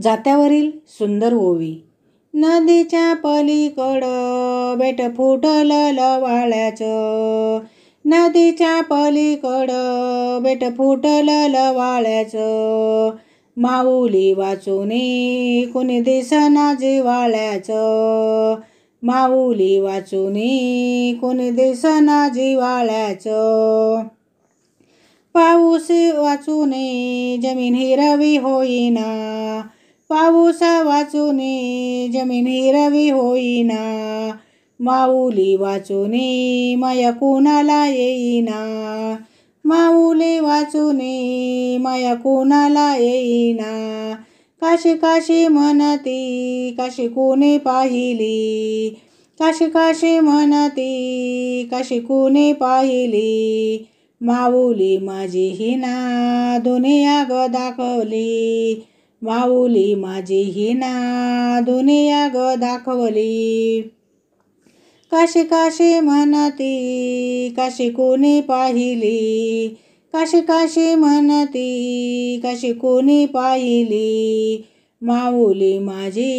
जात्यावरील सुंदर ओवी. नदीच्या पलीकडं बेट फुटलं लवाळ्याचं. नदीच्या पलीकडं बेट फुटलं लवाळ्याचं. माऊली वाचूने कुणी दिसना जिवाळ्याचं. माऊली वाचूने कुणी दिसना जिवाळ्याचं. पाऊस वाचून जमीन हिरवी होईना. पाऊस वाचूने जमीन रवी होईना. माऊली वाचूने माया कुणाला येईना. माऊली वाचूने माया कुणाला येईना. काशी काशी म्हणती काशी कुणी पाहिली? काशी काशी म्हणती काशी कुणी पाहिली? माऊली माझी हिना दुनिया ग दाखवली. वाऊली माझी हिना दुनिया ग दाखवली. काशी काशी म्हणती काशी कोणी पाहिली? काशी काशी म्हणती काशी कोणी पाहिली? माऊली माझी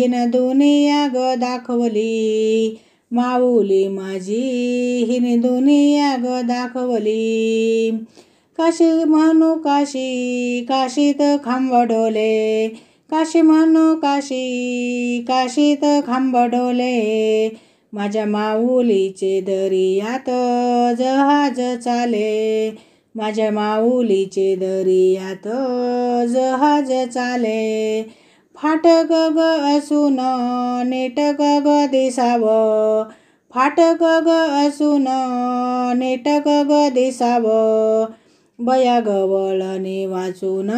हिन दुनिया ग दाखवली. माऊली माझी हिने दुनिया ग दाखवली. काशी म्हणू काशी काशीत खांबडोले. काशी म्हणू काशी काशीत खांबडोले. माझ्या माऊलीचे दरियात जहाज चाले. माझ्या माऊलीचे दरियात जहाज चाले. फाट गग असून नेट ग दिसावं. फाटक ग असून नेट गग दिसावं. बया गवळणी वाचून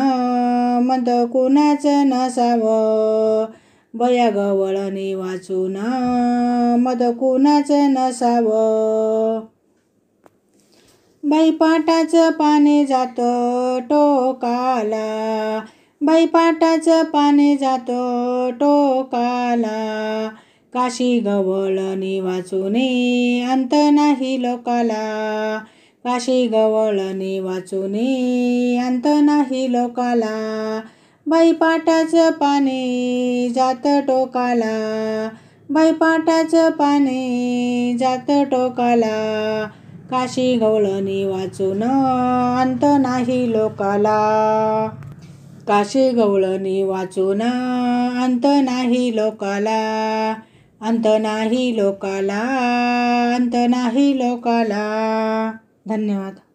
मद कुणाच नसावं? बया गवळणी वाचून मद कुणाच नसावं? बाई पाने पाणी जातं टोकाला. बाई पाने पाणी जातं टोकाला. काशी गवळणी वाचून अंत नाही लोकाला. काशी गवळणी वाचूनी अंत नाही लोकाला. बाई पाणी जात टोकाला. बाई पाणी जात टोकाला. काशी गवळणी वाचून अंत नाही लोकाला. काशी गवळणी वाचून अंत नाही लोकाला. अंत नाही लोकाला. अंत नाही लोकाला. धन्यवाद.